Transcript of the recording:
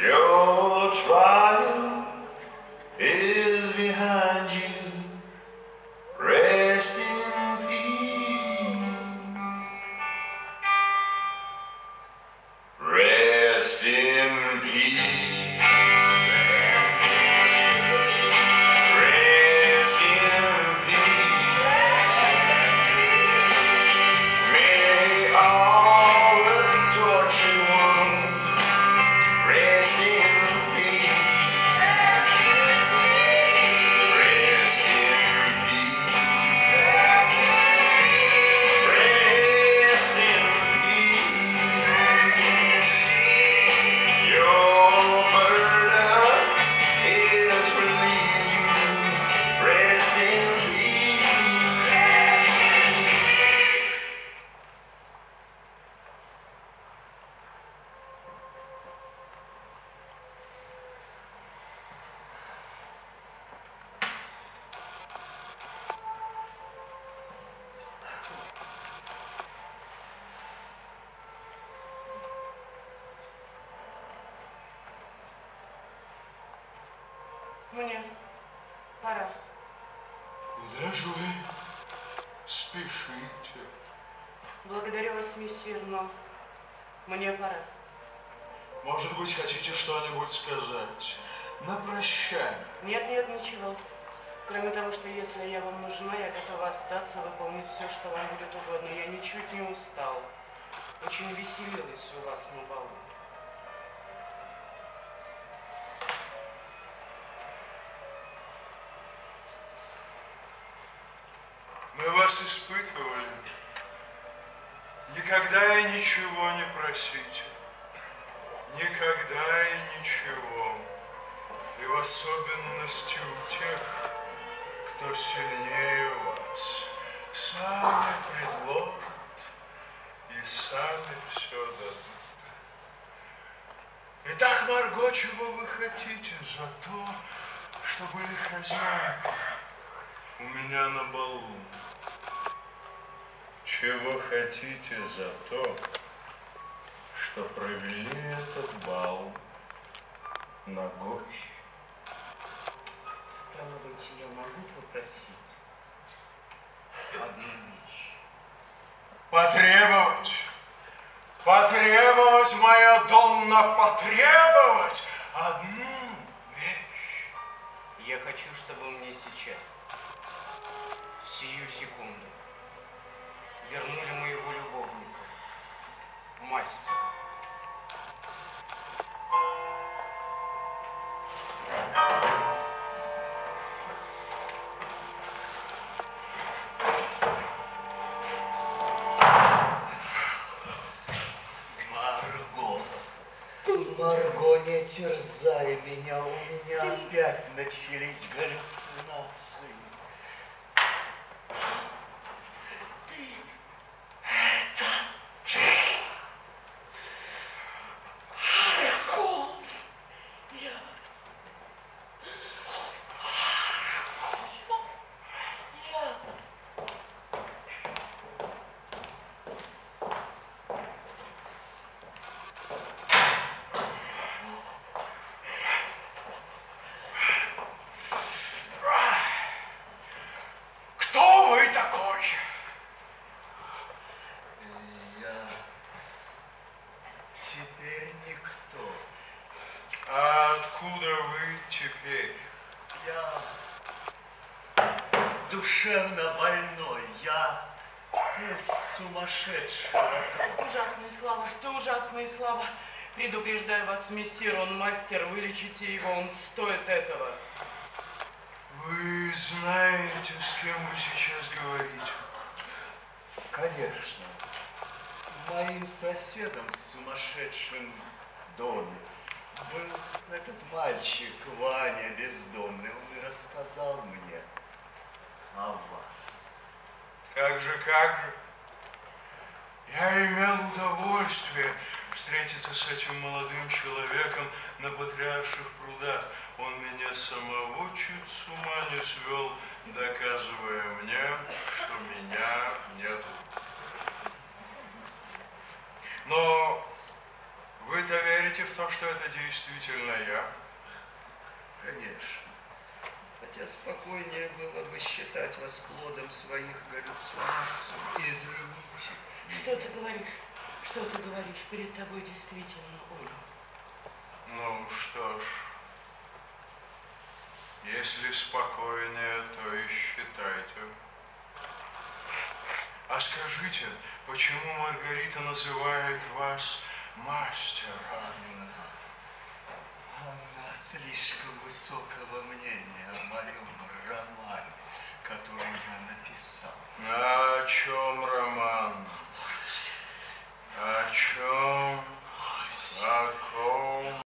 You Мне пора. Куда же вы спешите? Благодарю вас, мессир, но мне пора. Может быть, хотите что-нибудь сказать? На прощание. Нет, нет, ничего. Кроме того, что если я вам нужна, я готова остаться, выполнить все, что вам будет угодно. Я ничуть не устала. Очень веселилась у вас на балу. Испытывали. Никогда и ничего не просите. Никогда и ничего. И в особенности у тех, кто сильнее вас, сами предложат и сами все дадут. Итак, Марго, чего вы хотите за то, что были хозяйкой у меня на балу? Чего хотите за то, что провели этот бал ногой? Стало быть, я могу попросить одну вещь. Потребовать, потребовать, моя Донна, потребовать одну вещь. Я хочу, чтобы мне сейчас, сию секунду, вернули моего любовника, мастера. Не терзай меня, у меня опять начались галлюцинации. Ты, это ты, Марго, я... Марго, я... Кто вы такой? Я теперь никто. А откуда вы теперь? Я душевно больной. Я из сумасшедшего дома. Ужасные слова, это ужасные слова. Предупреждаю вас, мессир, он мастер, вылечите его, он стоит этого. Вы знаете, с кем вы сейчас говорите? Конечно. Моим соседом в сумасшедшем доме был этот мальчик Ваня бездомный. Он и рассказал мне о вас. Как же, как же. Я имел удовольствие встретиться с этим молодым человеком на Патриарших прудах. Он меня самого чуть с ума не свел, доказывая мне, что меня нету. Но вы-то верите в то, что это действительно я? Конечно. Хотя спокойнее было бы считать вас плодом своих галлюцинаций. Извините. Что ты говоришь? Что ты говоришь? Перед тобой действительно он. Ну что ж, если спокойнее, то и считайте. А скажите, почему Маргарита называет вас мастером? Анна, она слишком высокого мнения о моем романе, который я написал.